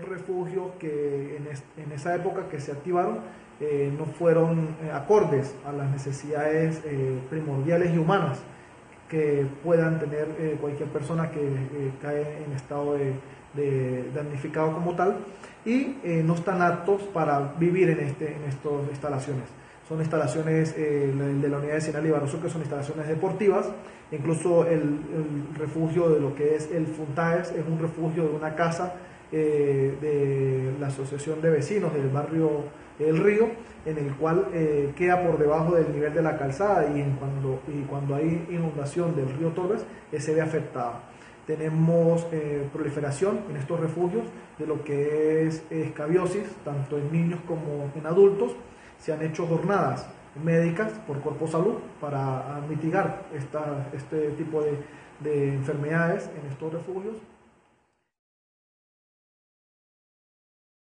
Refugios que en, esa época que se activaron eh, no fueron eh, acordes a las necesidades eh, primordiales y humanas que puedan tener cualquier persona que cae en estado de, damnificado como tal y no están aptos para vivir en, este, en estas instalaciones. Son instalaciones de la unidad de Sinal y Barroso que son instalaciones deportivas, incluso el, el refugio de lo que es el Funtaes es un refugio de una casa eh, de la Asociación de Vecinos del barrio El Río, en el cual eh, queda por debajo del nivel de la calzada y, cuando, y cuando hay inundación del río Torres, eh, se ve afectado. Tenemos proliferación en estos refugios de lo que es escabiosis, tanto en niños como en adultos. Se han hecho jornadas médicas por Cuerpo Salud para mitigar esta, este tipo de, de enfermedades en estos refugios.